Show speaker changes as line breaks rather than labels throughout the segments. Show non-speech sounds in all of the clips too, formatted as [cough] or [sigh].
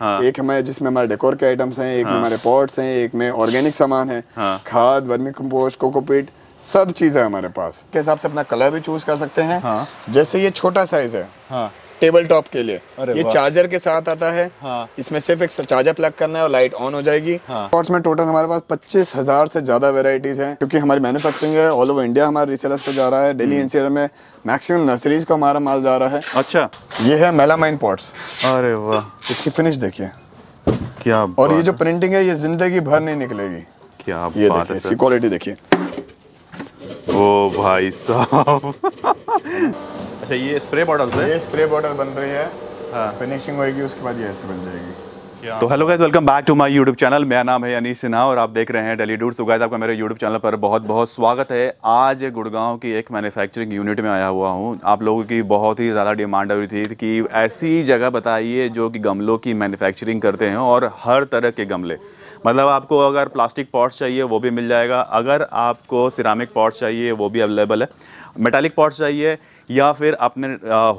हाँ।
एक हमारे जिसमें हमारे डेकोर के आइटम्स हैं एक में हमारे पॉट्स हैं एक में ऑर्गेनिक सामान है
हाँ।
खाद वर्मी कम्पोस्ट कोकोपीट सब चीज़ें है हमारे पास के हिसाब से अपना कलर भी चूज़ कर सकते हैं
हाँ।
जैसे ये छोटा साइज़ है
हाँ
टेबल टॉप के लिए। ये चार्जर के साथ आता है।
हाँ।
इसमें सिर्फ़ एक चार्जर प्लग करना है और लाइट ऑन हो जाएगी।
हाँ।
में टोटल हमारे पास पच्चीस हज़ार से ज़्यादा वेराइटीज हैं क्योंकि हमारी मैन्युफैक्चरिंग है ऑल ओवर इंडिया हमारे रिसेलर्स को जा रहा है दिल्ली एनसीआर में मैक्सिमम नर्सरीज को हमारा माल जा रहा है।
अच्छा।
ये है मेलामाइन पॉट्स
अरे वाह।
इसकी फिनिश देखिए।
क्या
और ये जो प्रिंटिंग है ये ज़िंदगी भर नहीं निकलेगी।
क्या
ये देखिए इसकी क्वालिटी देखिए।
ओ भाई साहब। अच्छा ये स्प्रे बॉटल से
ये स्प्रे बॉटल बन रही है।
हाँ।
फिनिशिंग होएगी उसके बाद ये ऐसे बन जाएगी।
तो hello guys welcome back to my YouTube channel मेरा नाम है अनीश सिन्हा और आप देख रहे हैं डेली डूड तो गाइस आपका मेरे यूट्यूब चैनल पर बहुत बहुत स्वागत है। आज गुड़गांव की एक मैन्युफैक्चरिंग यूनिट में आया हुआ हूँ। आप लोगों की बहुत ही ज़्यादा डिमांड हुई थी कि ऐसी जगह बताइए जो कि गमलों की मैन्युफैक्चरिंग करते हैं और हर तरह के गमले। मतलब आपको अगर प्लास्टिक पॉट्स चाहिए, वो भी मिल जाएगा। अगर आपको सिरामिक पॉट्स चाहिए, वो भी अवेलेबल है। मेटालिक पॉट्स चाहिए, या फिर अपने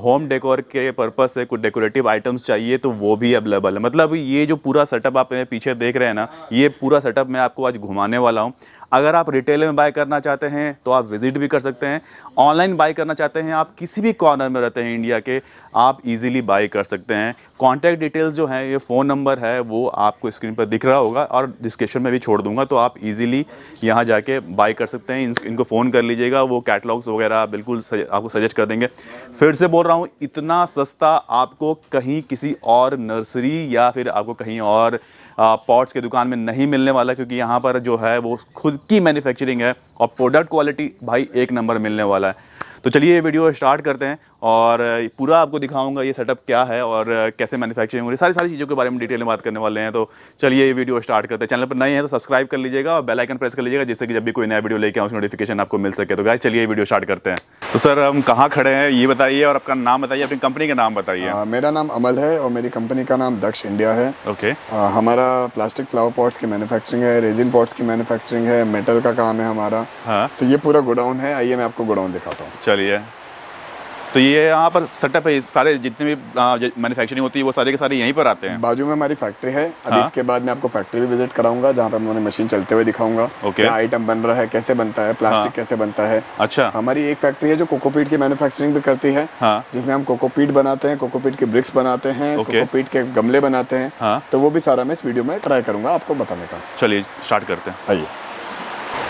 होम डेकोर के पर्पज से कुछ डेकोरेटिव आइटम्स चाहिए तो वो भी अवेलेबल है। मतलब ये जो पूरा सेटअप आप मेरे पीछे देख रहे हैं ना, ये पूरा सेटअप मैं आपको आज घुमाने वाला हूँ। अगर आप रिटेल में बाय करना चाहते हैं तो आप विज़िट भी कर सकते हैं। ऑनलाइन बाय करना चाहते हैं आप किसी भी कॉर्नर में रहते हैं इंडिया के आप इजीली बाय कर सकते हैं। कॉन्टैक्ट डिटेल्स जो हैं ये फ़ोन नंबर है वो आपको स्क्रीन पर दिख रहा होगा और डिस्क्रिप्शन में भी छोड़ दूँगा तो आप इजीली यहाँ जाके बाय कर सकते हैं। इन, इनको फ़ोन कर लीजिएगा वो कैटलॉग्स वगैरह बिल्कुल सज, आपको सजेस्ट कर देंगे। फिर से बोल रहा हूँ इतना सस्ता आपको कहीं किसी और नर्सरी या फिर आपको कहीं और पॉट्स के दुकान में नहीं मिलने वाला, क्योंकि यहाँ पर जो है वो खुद की मैन्युफैक्चरिंग है और प्रोडक्ट क्वालिटी भाई एक नंबर मिलने वाला है। तो चलिए ये वीडियो स्टार्ट करते हैं और पूरा आपको दिखाऊँगा ये सेटअप क्या है और कैसे मैन्युफैक्चरिंग हो रही है। सारी सारी चीज़ों के बारे में डिटेल में बात करने वाले हैं तो चलिए ये वीडियो स्टार्ट करते हैं। चैनल पर नए हैं तो सब्सक्राइब कर लीजिएगा और बेलाइकन प्रेस कर लीजिएगा जिससे कि जब भी कोई नया वीडियो लेके आऊँ नोटिफिकेशन आपको मिल सके। तो गाइस चलिए वीडियो स्टार्ट करते हैं। तो सर हम कहाँ खड़े हैं? ये बताइए और आपका नाम बताइए अपनी कंपनी का नाम बताइए।
मेरा नाम अमल है और मेरी कंपनी का नाम दक्ष इंडिया है।
ओके।
हमारा प्लास्टिक फ्लावर पॉट्स की मैन्युफैक्चरिंग है रेजिन पॉट्स की मैन्युफैक्चरिंग है मेटल का काम है हमारा।
हाँ।
तो ये पूरा गोडाउन है आइए मैं आपको गोडाउन दिखाता हूँ।
चलिए तो ये यहाँ पर सेटअप है सारे जितने भी मैन्युफैक्चरिंग होती है वो सारे के सारे यहीं पर आते हैं।
बाजू में हमारी फैक्ट्री है। अभी
हाँ।
इसके बाद मैं आपको फैक्ट्री भी विज़िट कराऊँगा जहाँ पर मैं मशीन चलते हुए दिखाऊँगा।
ओके।
क्या आइटम बन रहा है कैसे बनता है प्लास्टिक
हाँ।
कैसे बनता है।
अच्छा।
हमारी एक फैक्ट्री है जो कोकोपीट की मैन्युफैक्चरिंग भी करती है।
हाँ।
जिसमें हम कोकोपीट बनाते हैं कोकोपीट के ब्रिक्स बनाते हैं कोकोपीट के गमले बनाते हैं।
हाँ।
तो वो भी सारा मैं इस वीडियो में ट्राई करूँगा आपको बताने का।
चलिए स्टार्ट करते हैं।
आइए।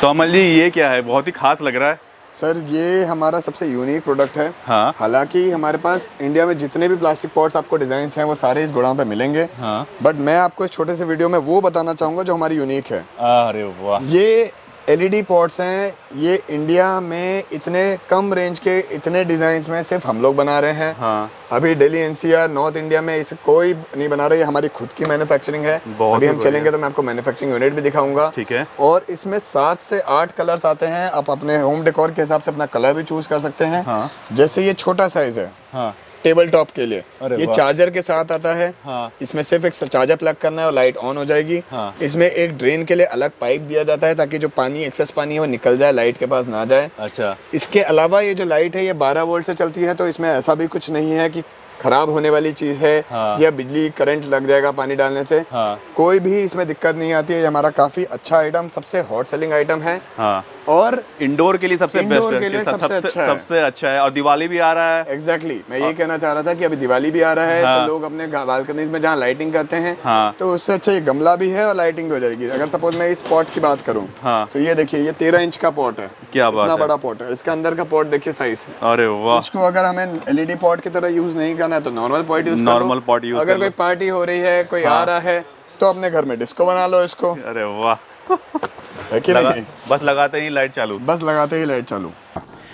तो अमल जी ये क्या है? बहुत ही खास लग रहा है।
सर ये हमारा सबसे यूनिक प्रोडक्ट है।
हाँ।
हालाँकि हमारे पास इंडिया में जितने भी प्लास्टिक पॉट्स आपको डिज़ाइन हैं वो सारे इस गोडाउन पे मिलेंगे।
हाँ।
बट मैं आपको इस छोटे से वीडियो में वो बताना चाहूँगा जो हमारी यूनिक है।
अरे वाह।
ये एलईडी पॉट्स हैं। ये इंडिया में इतने कम रेंज के इतने डिज़ाइन में सिर्फ़ हम लोग बना रहे हैं।
हाँ।
अभी दिल्ली एनसीआर नॉर्थ इंडिया में इसे कोई नहीं बना रहा हमारी खुद की मैन्युफैक्चरिंग है। अभी हम चलेंगे तो मैं आपको मैन्युफैक्चरिंग यूनिट भी दिखाऊँगा।
ठीक है।
और इसमें सात से आठ कलर्स आते हैं। आप अपने होम डेकोर के हिसाब से अपना कलर भी चूज़ कर सकते हैं।
हाँ।
जैसे ये छोटा साइज़ है।
हाँ।
टेबल टॉप के लिए। ये चार्जर के साथ आता है।
हाँ।
इसमें सिर्फ़ एक चार्जर प्लग करना है और लाइट ऑन हो जाएगी।
हाँ।
इसमें एक ड्रेन के लिए अलग पाइप दिया जाता है ताकि जो पानी एक्सेस पानी है वो निकल जाए लाइट के पास ना जाए।
अच्छा।
इसके अलावा ये जो लाइट है ये 12 वोल्ट से चलती है तो इसमें ऐसा भी कुछ नहीं है कि खराब होने वाली चीज़ है
हाँ।
या बिजली करंट लग जाएगा पानी डालने से।
हाँ।
कोई भी इसमें दिक्कत नहीं आती है। ये हमारा काफ़ी अच्छा आइटम सबसे हॉट सेलिंग आइटम है।
हाँ।
और
इंडोर के लिए सबसे है
के लिए
कि सब-
सबसे अच्छा है।
सबसे अच्छा है। और दिवाली भी आ रहा है।
Exactly exactly. मैं ये कहना चाह रहा था कि अभी दिवाली भी आ रहा है
हाँ।
तो लोग अपने बालकनीज में जहाँ लाइटिंग करते हैं
हाँ।
तो उससे अच्छा ये गमला भी है और लाइटिंग भी हो जाएगी। अगर सपोज़ मैं इस पॉट की बात करूँ
हाँ।
तो ये देखिए ये तेरह इंच का पॉट है।
क्या बात
इतना
है।
बड़ा पॉट है। इसके अंदर का पॉट देखिए साइज़
अरे वाह।
इसको अगर हमें एलईडी पॉट की तरह यूज़ नहीं करना है तो normal pot use
Normal pot use
अगर कोई पार्टी हो रही है कोई आ रहा है तो अपने घर में डिस्को बना लो इसको।
अरे वाह। [laughs]
है कि
लगा,
नहीं?
बस लगाते ही लाइट चालू।
बस लगाते ही लाइट चालू।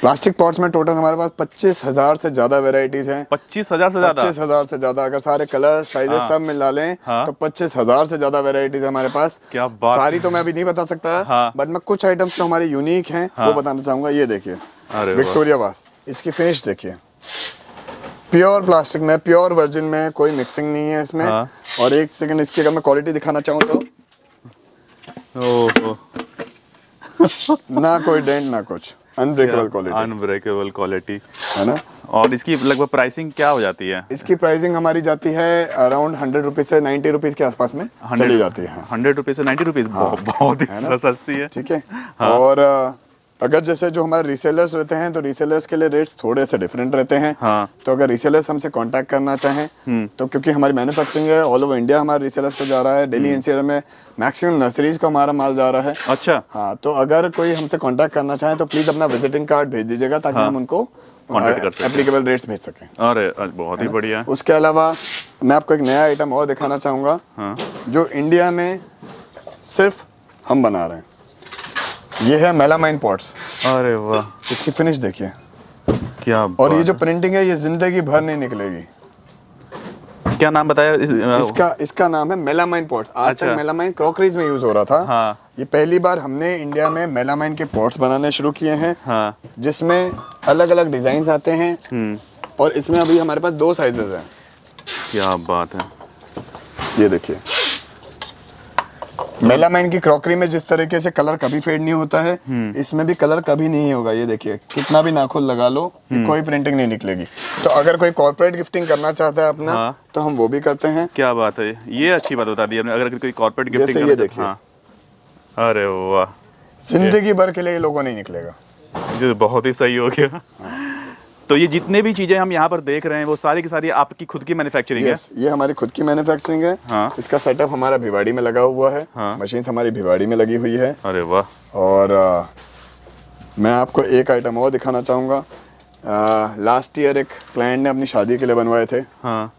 प्लास्टिक पॉट्स में टोटल हमारे पास पच्चीस हज़ार से ज़्यादा वेराइटीज हैं।
पच्चीस हज़ार से ज़्यादा?
पच्चीस हज़ार से ज़्यादा अगर सारे कलर साइजेस
हाँ।
सब मिला लें
हाँ।
तो पच्चीस हज़ार से ज़्यादा वेराइटीज है हमारे पास।
क्या बात
सारी तो मैं अभी नहीं बता सकता
हाँ।
बट मैं कुछ आइटम्स जो हमारे यूनिक हैं वो बताना चाहूँगा ये देखिए। विक्टोरिया वास इसकी फिनिश देखिए। प्योर प्लास्टिक में प्योर वर्जिन में कोई मिक्सिंग नहीं है इसमें।
हाँ।
और एक सेकंड इसकी अगर मैं क्वालिटी दिखाना चाहूँ तो। [laughs] ना कोई डेंट ना कुछ. अनब्रेकेबल क्वालिटी
अनब्रेकेबल क्वालिटी
है ना?
और इसकी लगभग प्राइसिंग क्या हो जाती है?
इसकी प्राइसिंग हमारी जाती है अराउंड हंड्रेड रुपीज़ से नाइन्टी रुपीज़ के आसपास में चली जाती है। हाँ।
हंड्रेड रुपीज़ से नाइन्टी रुपीज़ बहुत ही सस्ती है।
ठीक है। और अ, अगर जैसे जो हमारे रीसेलर्स रहते हैं तो रीसेलर्स के लिए रेट्स थोड़े से डिफरेंट रहते हैं।
हाँ।
तो अगर रीसेलर्स हमसे कांटेक्ट करना चाहें तो क्योंकि हमारी मैन्युफैक्चरिंग है ऑल ओवर इंडिया हमारे रीसेलर्स को जा रहा है दिल्ली एनसीआर में मैक्सिमम नर्सरीज को हमारा माल जा रहा है।
अच्छा।
हाँ तो अगर कोई हमसे कांटेक्ट करना चाहे तो प्लीज़ अपना विजिटिंग कार्ड भेज दीजिएगा ताकि हम उनको। एप्लीकेबल रेट्स भेज सकें।
अरे बहुत ही बढ़िया।
उसके अलावा मैं आपको एक नया आइटम और दिखाना चाहूँगा
हाँ।
जो इंडिया में सिर्फ़ हम बना रहे हैं। ये है मेलामाइन पॉट्स
अरे वाह।
इसकी फिनिश देखिए।
क्या
और ये जो प्रिंटिंग है ये ज़िंदगी भर नहीं निकलेगी।
क्या नाम बताया इस,
इसका इसका नाम है मेलामाइन पॉट्स आज
अच्छा।
तक मेलामाइन क्रॉकरीज में यूज़ हो रहा था।
हाँ।
ये पहली बार हमने इंडिया में मेलामाइन के पॉट्स बनाने शुरू किए हैं।
हाँ।
जिसमें अलग अलग डिज़ाइन आते हैं।
हम्म।
और इसमें अभी हमारे पास दो साइजेस हैं।
क्या बात है।
ये देखिए। मेलामाइन की क्रॉकरी में जिस तरीके से कलर कभी फेड नहीं होता है इसमें भी कलर कभी नहीं होगा ये देखिए। कितना भी नाखून लगा लो कोई प्रिंटिंग नहीं निकलेगी। तो अगर कोई कॉर्पोरेट गिफ्टिंग करना चाहता है अपना
हाँ।
तो हम वो भी करते हैं।
क्या बात है। ये अच्छी बात बता दी आपने अगर कोई कॉर्पोरेट गिफ्टिंग
ये देखिए।
हाँ। अरे वाह।
ज़िंदगी भर के लिए लोगों नहीं निकलेगा।
तो बहुत ही सही हो गया। तो ये जितने भी चीज़ें हम यहाँ पर देख रहे हैं वो सारी की सारी आपकी खुद की मैन्युफैक्चरिंग yes,
है ये हमारी खुद की मैन्युफैक्चरिंग है।
हाँ।
इसका सेटअप हमारा भिवाड़ी में लगा हुआ है।
हाँ।
मशीन हमारी भिवाड़ी में लगी हुई है।
अरे वाह।
और अ, मैं आपको एक आइटम और दिखाना चाहूँगा। लास्ट ईयर एक क्लाइंट ने अपनी शादी के लिए बनवाए थे।
हाँ।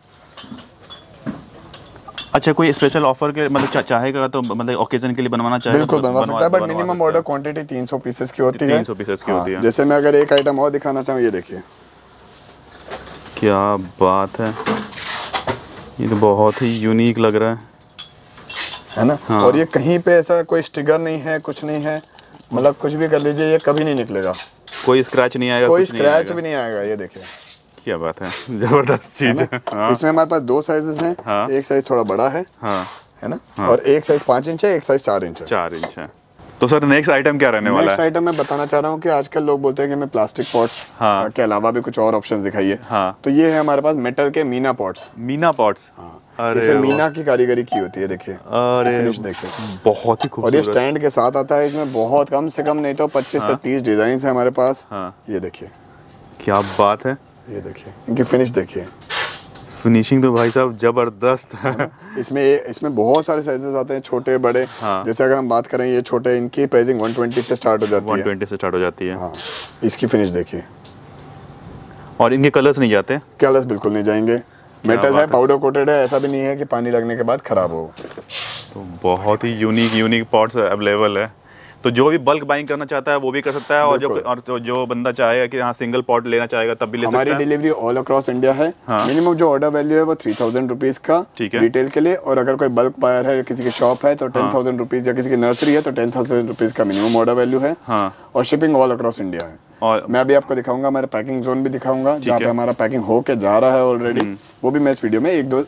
अच्छा कोई स्पेशल ऑफ़र के मतलब चा, चाहेगा तो मतलब ओकेजन के लिए बनवाना चाहेगा
बिल्कुल
तो
बनवा सकता है but minimum order quantity 300 pieces की होती है।
300 pieces की
हाँ,
होती है।
जैसे मैं अगर एक आइटम और दिखाना चाहूँ ये देखिए।
क्या बात है। ये तो बहुत ही यूनिक लग रहा है।
है ना?
हाँ।
और ये कहीं पे ऐसा कोई स्टिकर नहीं है कुछ नहीं है। मतलब कुछ भी कर लीजिए ये कभी नहीं निकलेगा।
कोई स्क्रैच नहीं आएगा
कोई स्क्रैच भी नहीं आएगा ये देखिए।
क्या बात है [laughs] ज़बरदस्त चीज़ है। हाँ।
इसमें हमारे पास दो साइजेस हैं
हाँ।
एक साइज़ थोड़ा बड़ा है
हाँ।
है ना? हाँ। और एक साइज़ पाँच इंच है एक साइज़ चार इंच है।
चार इंच है। तो सर नेक्स्ट आइटम क्या रहने वाला है?
आइटम मैं बताना चाह रहा हूँ कि आजकल लोग बोलते हैं कि हमें प्लास्टिक पॉट्स
हाँ।
के अलावा भी कुछ और ऑप्शंस दिखाइए।
हाँ।
तो ये है हमारे पास मेटल के मीना पॉट्स
मीना पॉट्स अरे
मीना की कारीगरी की होती है देखिए। फिनिश देखिए।
बहुत ही
और ये स्टैंड के साथ आता है इसमें बहुत कम से कम नहीं तो 25 से 30 डिज़ाइन है हमारे पास।
हाँ।
ये देखिए।
क्या बात है।
ये देखिए। इनकी फिनिश देखिए।
फिनिशिंग तो भाई साहब ज़बरदस्त। है
इसमें इसमें बहुत सारे साइजेस आते हैं छोटे बड़े।
हाँ।
जैसे अगर हम बात करें ये छोटे इनकी प्राइसिंग 120 से स्टार्ट हो जाती 120 है
120 से स्टार्ट हो जाती है।
हाँ इसकी फिनिश देखिए।
और इनके कलर्स नहीं जाते?
कलर्स बिल्कुल नहीं जाएँगे। मेटल है
है।
पाउडर कोटेड है ऐसा भी नहीं है कि पानी लगने के बाद खराब हो।
तो बहुत ही यूनिक यूनिक पॉट्स अवेलेबल है। तो जो भी बल्क बाइंग करना चाहता है वो भी कर सकता है और जो और जो, जो बंदा चाहेगा कि हाँ सिंगल पॉट लेना चाहेगा तब भी ले
हमारी
सकता है।
डिलीवरी ऑल अक्रॉस इंडिया है।
हाँ।
मिनिमम जो ऑर्डर वैल्यू है वो थ्री थाउज़ेंड रुपीज़ का
ठीक है।
रिटेल के लिए और अगर कोई बल्क बायर है किसी की शॉप है तो टेन थाउज़ेंड रुपीज़ या किसी की नर्सरी है तो टेन थाउज़ेंड रुपीज़ का मिनिमम ऑर्डर वैल्यू है।
हाँ।
और शिपिंग ऑल अक्रॉस इंडिया है।
और
मैं अभी आपको दिखाऊँगा हमारे पैकिंग जोन भी दिखाऊँगा जहाँ पे हमारा पैकिंग होके जा रहा है ऑलरेडी वो भी मैं इस वीडियो में एक दो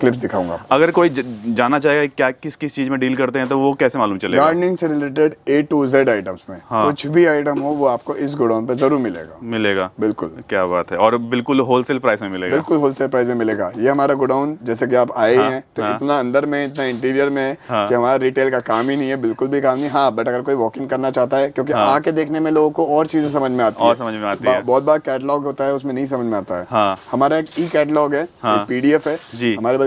क्लिप्स दिखाऊँगा
अगर कोई जाना चाहेगा क्या किस किस चीज़ में डील करते हैं तो वो कैसे मालूम चलेगा?
गार्डनिंग से related A to Z items में।
हाँ।
कुछ भी आइटम हो वो आपको इस गोडाउन पे ज़रूर मिलेगा।
मिलेगा।
बिल्कुल।
क्या बात है। और बिल्कुल होलसेल प्राइस में मिलेगा।
बिल्कुल होलसेल प्राइस में मिलेगा। ये हमारा गोडाउन जैसे की आप आए
हाँ,
हैं तो
हाँ।
इतना अंदर में इतना इंटीरियर में है
हाँ।
कि हमारा रिटेल का काम ही नहीं है बिल्कुल भी काम नहीं। हाँ बट अगर कोई वॉकिंग करना चाहता है क्योंकि। आके देखने में लोगों को और चीज़ें समझ में आती है।
और समझ में आती है।
बहुत बार कैटलॉग होता है उसमें नहीं समझ में आता है। हमारा एक ई कैटलॉग है। पीडीएफ है।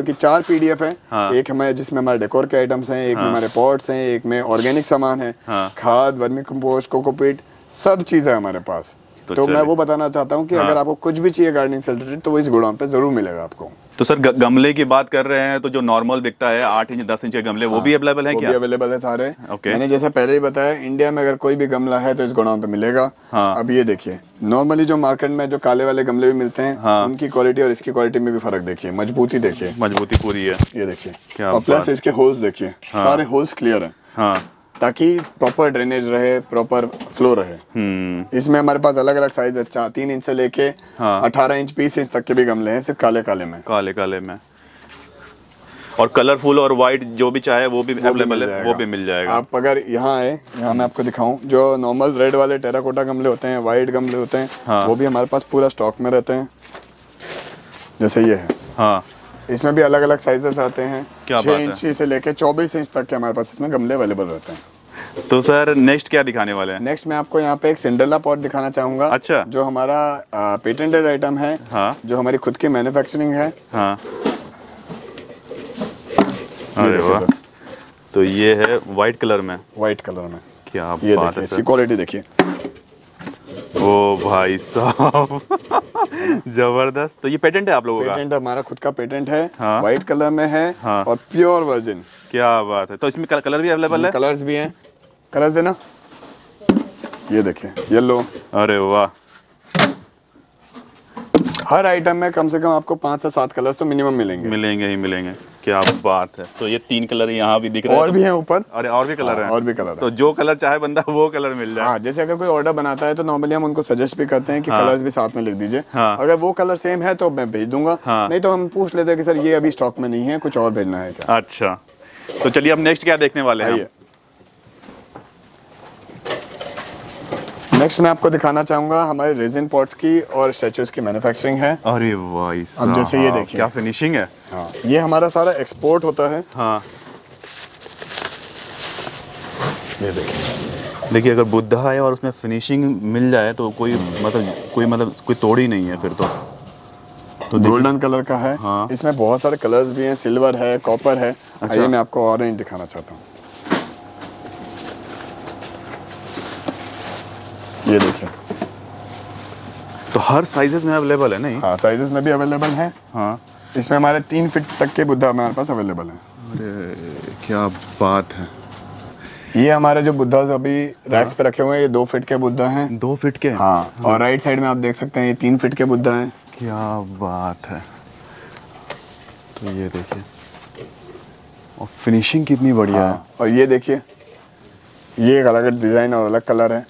जी।
चार पी चार पीडीएफ है
हाँ।
एक हमारे जिसमें हमारे डेकोर के आइटम्स हैं एक में हमारे पॉट्स हैं एक में ऑर्गेनिक सामान है
हाँ।
खाद वर्मी कम्पोस्ट कोकोपीट सब चीज़ है हमारे पास
तो
तो मैं वो बताना चाहता हूँ कि
हाँ।
अगर आपको कुछ भी चाहिए गार्डनिंग से रिलेटेड तो वो इस गोडाउन पे ज़रूर मिलेगा आपको।
तो सर गमले की बात कर रहे हैं तो जो नॉर्मल बिकता है आठ इंच दस इंच के गमले हाँ, वो भी अवेलेबल है
हाँ। वो भी
क्या
अवेलेबल है सारे।
ओके।
मैंने जैसे पहले ही बताया इंडिया में अगर कोई भी गमला है तो इस गोडाउन पे मिलेगा।
हाँ।
अब ये देखिए नॉर्मली जो मार्केट में जो काले वाले गमले भी मिलते हैं
हाँ।
उनकी क्वालिटी और इसकी क्वालिटी में भी फ़र्क देखिए मजबूती देखिए।
मजबूती पूरी है।
ये देखिए। और प्लस इसके होल्स देखिए सारे होल्स क्लियर हैं।
हाँ।
ताकि प्रॉपर ड्रेनेज रहे प्रॉपर फ्लो रहे।
हम्म।
इसमें हमारे पास अलग अलग साइज़ अच्छा तीन इंच से लेके
हाँ।
अठारह इंच बीस इंच तक के भी गमले हैं सिर्फ़ काले काले में।
काले काले में। और कलरफुल और वाइट जो भी चाहे वो भी अवेलेबल है वो भी मिल जाएगा।
आप अगर यहाँ आए यहाँ मैं आपको दिखाऊँ जो नॉर्मल रेड वाले टेराकोटा गमले होते हैं वाइट गमले होते हैं
हाँ।
वो भी हमारे पास पूरा स्टॉक में रहते हैं। जैसे ये है।
हाँ।
इसमें भी अलग अलग साइजेस आते हैं।
क्या
छः
बात है।
से लेके चौबीस इंच तक के हमारे पास इसमें गमले अवेलेबल रहते हैं।
तो सर नेक्स्ट क्या दिखाने वाले हैं?
नेक्स्ट मैं आपको यहाँ पे एक सिंड्रेला पॉट दिखाना चाहूँगा
अच्छा।
जो हमारा पेटेंटेड आइटम है
हाँ।
जो हमारी खुद की मैन्युफैक्चरिंग है।
हाँ। अरे वाह। तो ये है वाइट कलर में।
व्हाइट कलर में।
क्या
ये
बात है
इसकी क्वालिटी देखिए।
ओ भाई साहब। ज़बरदस्त। तो ये पेटेंट है आप लोगों का?
पेटेंट हमारा खुद का पेटेंट है।
हाँ।
व्हाइट कलर में है
हाँ।
और प्योर वर्जिन
क्या बात है। तो इसमें कल, कलर भी अवेलेबल है?
कलर्स भी हैं। कलर्स देना। ये देखिए येलो
अरे वाह।
हर आइटम में कम से कम आपको पाँच से सात कलर्स तो मिनिमम मिलेंगे।
मिलेंगे ही मिलेंगे। क्या बात है। तो ये तीन कलर यहाँ भी दिख रहे हैं
और भी हैं ऊपर?
अरे और भी कलर
हैं।
है
और भी कलर
तो जो कलर चाहे बंदा वो कलर मिल जाए।
हाँ जैसे अगर कोई ऑर्डर बनाता है तो नॉर्मली हम उनको सजेस्ट भी करते हैं कि
हाँ।
कलर्स भी साथ में लिख दीजिए।
हाँ।
अगर वो कलर सेम है तो मैं भेज दूँगा।
हाँ।
नहीं तो हम पूछ लेते हैं कि सर ये अभी स्टॉक में नहीं है कुछ और भेजना है क्या?
अच्छा। तो चलिए अब नेक्स्ट क्या देखने वाले हैं?
नेक्स्ट मैं आपको दिखाना चाहूँगा हमारे रेजिन पॉट्स की और स्टेचूज की मैन्युफैक्चरिंग है?
अरे भाई साहब
जैसे ये देखिए।
क्या फिनिशिंग है?
हाँ। ये हमारा सारा एक्सपोर्ट होता है।
हाँ।
ये देखिए।
देखिए अगर बुद्धा है और उसमें फिनिशिंग मिल जाए तो कोई मतलब कोई मतलब कोई तोड़ ही नहीं है फिर तो। तो
गोल्डन कलर का है।
हाँ।
इसमें बहुत सारे कलर्स भी हैं सिल्वर है कॉपर है।
अच्छा।
आइए मैं आपको ऑरेंज दिखाना चाहता हूँ। ये देखिए
तो हर साइजेस में अवेलेबल है नहीं?
हाँ साइजेस में भी अवेलेबल हैं।
हाँ।
इसमें हमारे तीन फीट तक के बुद्धा हमारे पास अवेलेबल हैं।
अरे क्या बात है।
ये हमारे जो बुद्धा अभी रैक्स पे रखे हुए हैं ये दो फीट के बुद्धा हैं।
दो फीट के?
हाँ और राइट साइड में आप देख सकते हैं ये तीन फीट के बुद्धा हैं।
क्या बात है। तो ये देखिए। और फिनिशिंग कितनी बढ़िया हाँ,
है। हाँ और ये देखिए ये एक अलग डिज़ाइन और अलग कलर है।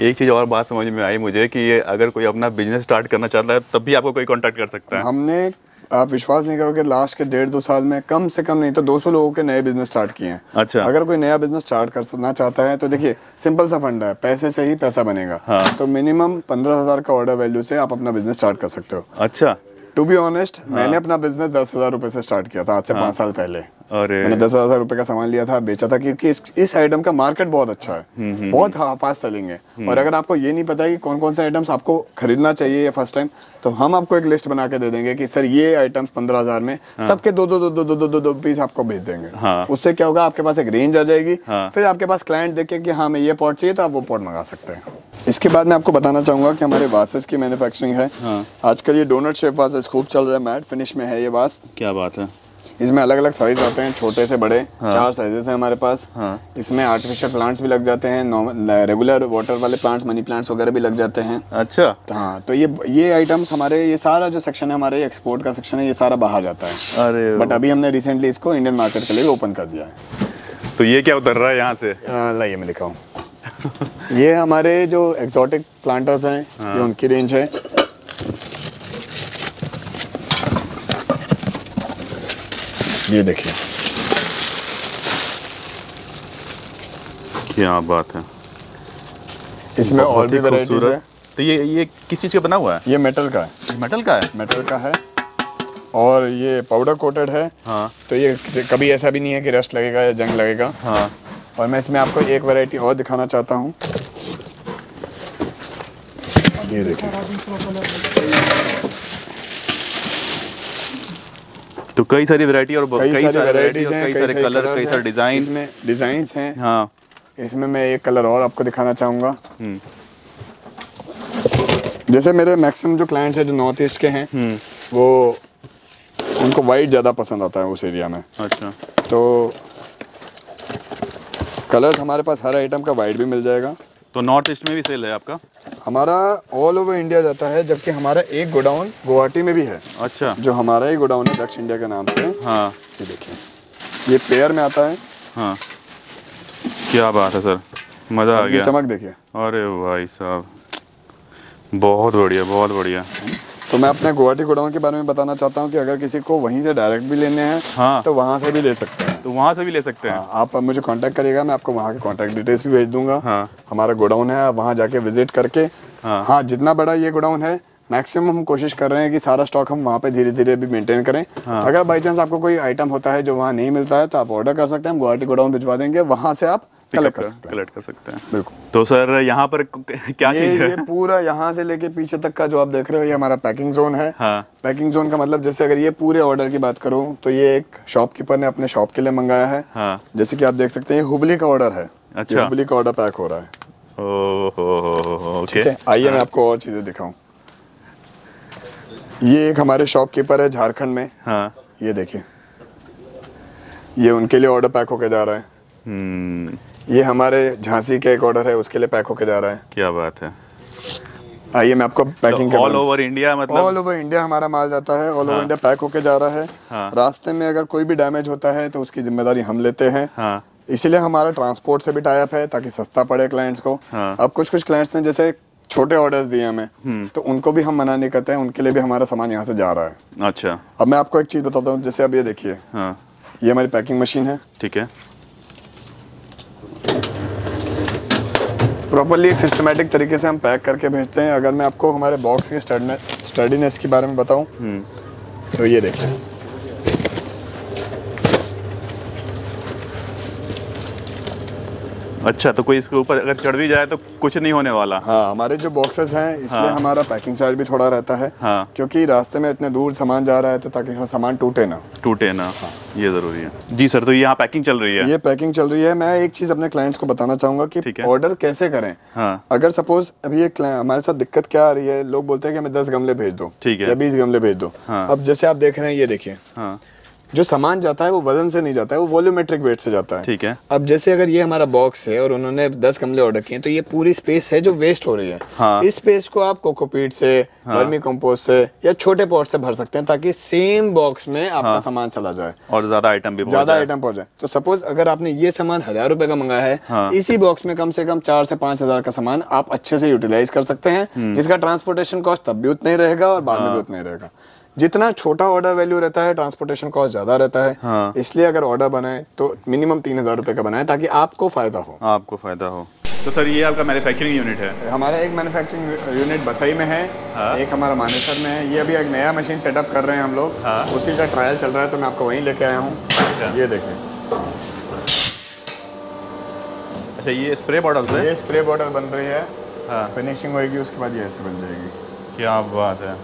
एक चीज़ और बात समझ में आई मुझे कि ये अगर कोई अपना बिज़नेस स्टार्ट करना चाहता है तब भी आपको कोई कांटेक्ट कर सकता है।
हमने आप विश्वास नहीं करोगे लास्ट के डेढ़ दो साल में कम से कम नहीं तो 200 लोगों के नए बिज़नेस स्टार्ट किए हैं।
अच्छा।
अगर कोई नया बिज़नेस स्टार्ट करना चाहता है तो देखिए सिंपल सा फंडा है पैसे से ही पैसा बनेगा।
हाँ।
तो मिनिमम पंद्रह हज़ार का ऑर्डर वैल्यू से आप अपना बिज़नेस स्टार्ट कर सकते हो।
अच्छा।
टू बी ऑनेस्ट मैंने अपना बिज़नेस दस हज़ार रुपए से स्टार्ट किया था आज से पाँच साल पहले।
अरे
मैंने दस हज़ार रुपए का सामान लिया था बेचा था क्योंकि इस, इस आइटम का मार्केट बहुत अच्छा है। बहुत फास्ट सेलिंग है। और अगर आपको ये नहीं पता है कि कौन कौन से आइटम्स आपको खरीदना चाहिए या फ़र्स्ट टाइम तो हम आपको एक लिस्ट बना के दे देंगे कि सर ये आइटम्स पंद्रह हज़ार में सबके दो दो दो दो दो दो दो दो पीस आपको भेज देंगे।
हाँ।
उससे क्या होगा आपके पास एक रेंज आ जाएगी।
हाँ।
फिर आपके पास क्लाइंट देखे कि हाँ मैं ये पॉट चाहिए तो आप वो पॉट मंगा सकते हैं। इसके बाद मैं आपको बताना चाहूँगा कि हमारे वासेस की मैन्युफैक्चरिंग है।
हाँ।
आजकल ये डोनट शेप वासेस खूब चल रहा है। मैट फिनिश में है ये वास
क्या बात है।
इसमें अलग अलग साइज़ आते हैं छोटे से बड़े हाँ। चार साइजेस हैं हमारे पास।
हाँ।
इसमें आर्टिफिशियल प्लांट्स भी लग जाते हैं नॉर्मल रेगुलर वाटर वाले प्लांट्स मनी प्लांट्स वगैरह भी लग जाते हैं।
अच्छा।
हाँ तो ये ये आइटम्स हमारे ये सारा जो सेक्शन है हमारे एक्सपोर्ट का सेक्शन है ये सारा बाहर जाता है।
अरे
बट अभी हमने रिसेंटली इसको इंडियन मार्केट के लिए ओपन कर दिया है।
तो ये क्या उतर रहा है यहाँ से?
लाइए मैं दिखाऊँ ये हमारे जो एक्सोटिक प्लांटर्स हैं ये उनकी रेंज है। ये देखिए।
क्या बात है।
इसमें और भी
ही।
है
तो ये ये किस चीज़ का बना हुआ है?
ये मेटल का है।
मेटल का है?
मेटल का है। और ये पाउडर कोटेड है।
हाँ।
तो ये कभी ऐसा भी नहीं है कि रस्ट लगेगा या जंग लगेगा।
हाँ।
और मैं इसमें आपको एक वैरायटी और दिखाना चाहता हूँ। ये देखिए।
तो कई सारी वैरायटी और ब-
कई सारी वैरायटीज हैं
कई सारे कलर कई सारे डिज़ाइन
इसमें डिजाइन्स हैं।
हाँ।
इसमें मैं एक कलर और आपको दिखाना चाहूँगा।
हम्म।
जैसे मेरे मैक्सिमम जो क्लाइंट्स हैं जो नॉर्थ ईस्ट के हैं
हम्म।
वो उनको वाइट ज़्यादा पसंद आता है उस एरिया में।
अच्छा।
तो कलर हमारे पास हर आइटम का वाइट भी मिल जाएगा।
तो नॉर्थ ईस्ट में भी सेल है आपका?
हमारा ऑल ओवर इंडिया जाता है जबकि हमारा एक गोडाउन गुवाहाटी में भी है।
अच्छा।
जो हमारा ही गोडाउन है दक्ष इंडिया के नाम से।
हाँ।
ये देखिए। ये पेयर में आता है।
हाँ। क्या बात है सर। मज़ा आ गया।
चमक देखिए।
अरे भाई साहब बहुत बढ़िया बहुत बढ़िया।
तो मैं अपने गुवाहाटी गोडाउन के बारे में बताना चाहता हूँ कि अगर किसी को वहीं से डायरेक्ट भी लेने हैं
हाँ।
तो वहाँ से भी ले सकते हैं
तो वहाँ से भी ले सकते हैं
हाँ, आप मुझे कांटेक्ट करिएगा मैं आपको वहाँ के कांटेक्ट डिटेल्स भी भेज दूँगा
हाँ।
हमारा गोडाउन है आप वहाँ जाके विज़िट करके
हाँ।
हाँ जितना बड़ा ये गोडाउन है मैक्सिमम हम कोशिश कर रहे हैं कि सारा स्टॉक हम वहाँ पे धीरे धीरे भी मेंटेन करें
हाँ।
अगर बाई चांस आपको कोई आइटम होता है जो वहाँ नहीं मिलता है तो आप ऑर्डर कर सकते हैं हम गुवाहाटी गोडाउन भिजवा देंगे वहाँ से आप कलेक्ट कर सकते हैं।
कलेक्ट कर सकते हैं।
बिल्कुल।
तो सर यहाँ पर क्या
ये
है?
ये पूरा यहाँ से लेके पीछे तक का जो आप देख रहे हो ये हमारा पैकिंग जोन है।
हाँ।
पैकिंग जोन का मतलब जैसे अगर ये पूरे ऑर्डर की बात करूँ तो ये एक शॉपकीपर ने अपने शॉप के लिए मंगाया है।
हाँ।
जैसे कि आप देख सकते हैं ये हुबली का ऑर्डर है।
अच्छा।
हुबली का ऑर्डर पैक हो रहा है।
हो हो हो हो
ठीक है आइए मैं आपको और चीज़ें दिखाऊँ। ये एक हमारे शॉपकीपर है झारखंड में।
हाँ।
ये देखिए। ये उनके लिए ऑर्डर पैक होके जा रहा है।
हम्म।
ये हमारे झांसी का एक ऑर्डर है उसके लिए पैक होके जा रहा है।
क्या बात है।
आइए मैं आपको पैकिंग
ऑल ओवर इंडिया मतलब
ऑल ओवर इंडिया हमारा माल जाता है ऑल ओवर इंडिया पैक होके जा रहा है।
हाँ।
रास्ते में अगर कोई भी डैमेज होता है तो उसकी ज़िम्मेदारी हम लेते हैं।
हाँ।
इसीलिए हमारा ट्रांसपोर्ट से भी टाइप है ताकि सस्ता पड़े क्लाइंट्स को।
हाँ।
अब कुछ कुछ क्लाइंट्स ने जैसे छोटे ऑर्डर्स दिए हमें
हम्म।
तो उनको भी हम मना नहीं करते हैं उनके लिए भी हमारा सामान यहाँ से जा रहा है।
अच्छा।
अब मैं आपको एक चीज़ बताता हूँ जैसे अब ये देखिए।
हाँ।
ये हमारी पैकिंग मशीन है।
ठीक है।
प्रॉपरली एक सिस्टमेटिक तरीके से हम पैक करके भेजते हैं। अगर मैं आपको हमारे बॉक्स के स्टडीनेस के बारे में बताऊँ
हम्म।
तो ये देखिए
अच्छा तो कोई इसके ऊपर अगर चढ़ भी जाए तो कुछ नहीं होने वाला।
हाँ हमारे जो बॉक्सेस हैं इसलिए
हाँ।
हमारा पैकिंग चार्ज भी थोड़ा रहता है
हाँ।
क्योंकि रास्ते में इतने दूर सामान जा रहा है तो ताकि सामान टूटे ना।
टूटे ना। हाँ। ये ज़रूरी है। जी सर तो यहाँ पैकिंग चल रही है?
ये पैकिंग चल रही है। मैं एक चीज़ अपने क्लाइंट्स को बताना चाहूँगा की ऑर्डर कैसे करें।
हाँ।
अगर सपोज़ अभी ये हमारे साथ दिक्कत क्या आ रही है लोग बोलते हैं कि हमें दस गमले भेज दो
ठीक है।
बीस गमले भेज दो।
हाँ।
अब जैसे आप देख रहे हैं ये देखिए।
हाँ।
जो सामान जाता है वो वज़न से नहीं जाता है वो वॉल्यूमेट्रिक वेट से जाता है
ठीक है
अब जैसे अगर ये हमारा बॉक्स है और उन्होंने दस गमले ऑर्डर किए तो ये पूरी स्पेस है जो वेस्ट हो रही है
हाँ।
इस स्पेस को आप कोकोपीट से वर्मी कंपोस्ट से या छोटे पॉट से भर सकते हैं ताकि सेम बॉक्स में आपका हाँ। सामान चला जाए
और ज़्यादा आइटम भी
ज़्यादा आइटम पहुँच जाए तो सपोज़ अगर आपने ये सामान हज़ार रुपए का मंगाया है
हाँ।
इसी बॉक्स में कम से कम चार से पाँच हज़ार का सामान आप अच्छे से यूटिलाइज कर सकते
हम्म।
हैं जिसका ट्रांसपोर्टेशन कॉस्ट तब भी उतना ही रहेगा और बाद में
हाँ।
भी उतना ही रहेगा जितना छोटा ऑर्डर वैल्यू रहता है ट्रांसपोर्टेशन कॉस्ट ज़्यादा रहता है।
हाँ।
इसलिए अगर ऑर्डर बनाए तो मिनिमम तीन हज़ार रुपए का बनाए ताकि आपको फ़ायदा हो।
आपको फ़ायदा हो। तो सर ये आपका मैन्युफैक्चरिंग यूनिट है?
हमारा एक मैन्युफैक्चरिंग यूनिट बसई में है।
हाँ।
एक हमारा मानेसर में है। ये अभी एक नया मशीन सेटअप कर रहे हैं हम लोग।
हाँ।
उसी का ट्रायल चल रहा है तो मैं आपको वहीं लेके आया हूँ।
अच्छा।
ये देखें।
अच्छा ये स्प्रे बॉटल्स है
ये स्प्रे बॉटल बन रही है।
हाँ।
फिनिशिंग होएगी उसके बाद ये ऐसे बन जाएगी।
क्या बात है।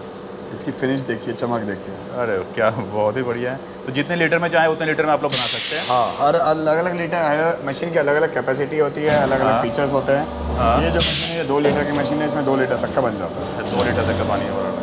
इसकी फिनिश देखिए चमक देखिए।
अरे क्या बहुत ही बढ़िया है। तो जितने लीटर में चाहे उतने लीटर में आप लोग बना सकते हैं।
हाँ हर अलग अलग लीटर मशीन की अलग अलग कैपेसिटी होती है अलग। अलग फीचर्स होते हैं।
हाँ।
ये जो मशीन है ये दो लीटर की मशीन है इसमें दो लीटर तक का बन जाता है।
दो लीटर तक का पानी हो रहा है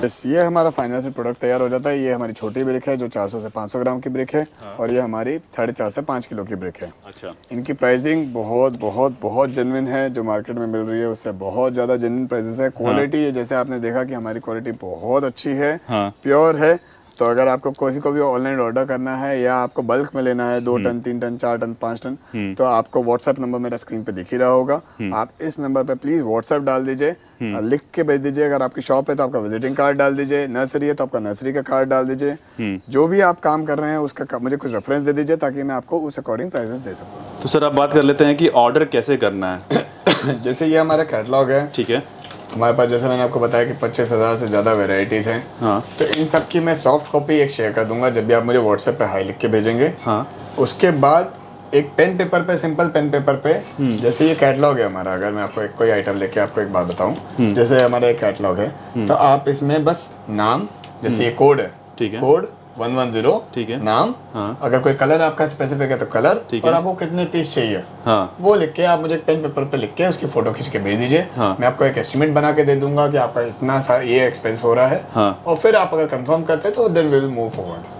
बस ये हमारा फाइनल से प्रोडक्ट तैयार हो जाता है ये हमारी छोटी ब्रिक है जो 400 से 500 ग्राम की ब्रिक है
हाँ।
और ये हमारी साढ़े चार से पाँच किलो की ब्रिक है
अच्छा
इनकी प्राइसिंग बहुत बहुत बहुत जेनविन है जो मार्केट में मिल रही है उससे बहुत ज़्यादा जेनविन प्राइजेस है क्वालिटी हाँ। जैसे आपने देखा कि हमारी क्वालिटी बहुत अच्छी है
हाँ
प्योर है तो अगर आपको किसी को भी ऑनलाइन ऑर्डर करना है या आपको बल्क में लेना है दो
हम्म।
टन तीन टन चार टन पाँच टन तो आपको व्हाट्सएप नंबर मेरा स्क्रीन पे दिख ही रहा होगा।
हम्म।
आप इस नंबर पे प्लीज़ व्हाट्सएप डाल दीजिए लिख के भेज दीजिए। अगर आपकी शॉप है तो आपका विजिटिंग कार्ड डाल दीजिए। नर्सरी है तो आपका नर्सरी का कार्ड डाल दीजिए।
हम्म।
जो भी आप काम कर रहे हैं उसका मुझे कुछ रेफरेंस दे दीजिए ताकि मैं आपको उस अकॉर्डिंग प्राइसेस दे सकूँ।
तो सर आप बात कर लेते हैं कि ऑर्डर कैसे करना है। [coughs]
जैसे ये हमारा कैटलॉग है।
ठीक है।
हमारे पास जैसे मैंने आपको बताया कि पच्चीस हज़ार से ज़्यादा वेराइटीज़ हैं।
हाँ।
तो इन सब की मैं सॉफ्ट कॉपी एक शेयर कर दूँगा जब भी आप मुझे व्हाट्सएप पे हाई लिख के भेजेंगे।
हाँ।
उसके बाद एक पेन पेपर पे सिंपल पेन पेपर पे
हम्म।
जैसे ये कैटलॉग है हमारा अगर मैं आपको एक कोई आइटम लेके आपको एक बात
हम्म।
बताऊँ जैसे हमारा एक कैटलॉग है तो आप इसमें बस नाम जैसे ये कोड है।
हम्म। ठीक है।
कोड वन वन ज़ीरो
ठीक है।
नाम
हाँ।
अगर कोई कलर आपका स्पेसिफिक है तो कलर
ठीक
और आपको कितने पीस चाहिए
हाँ
वो लिख के आप मुझे पेन पेपर पे लिख के उसकी फ़ोटो खींच के भेज दीजिए
हाँ।
मैं आपको एक एस्टिमेट बना के दे दूँगा कि आपका इतना सा ये एक्सपेंस हो रहा है
हाँ।
और फिर आप अगर कंफर्म करते हैं तो देन विल मूव फॉरवर्ड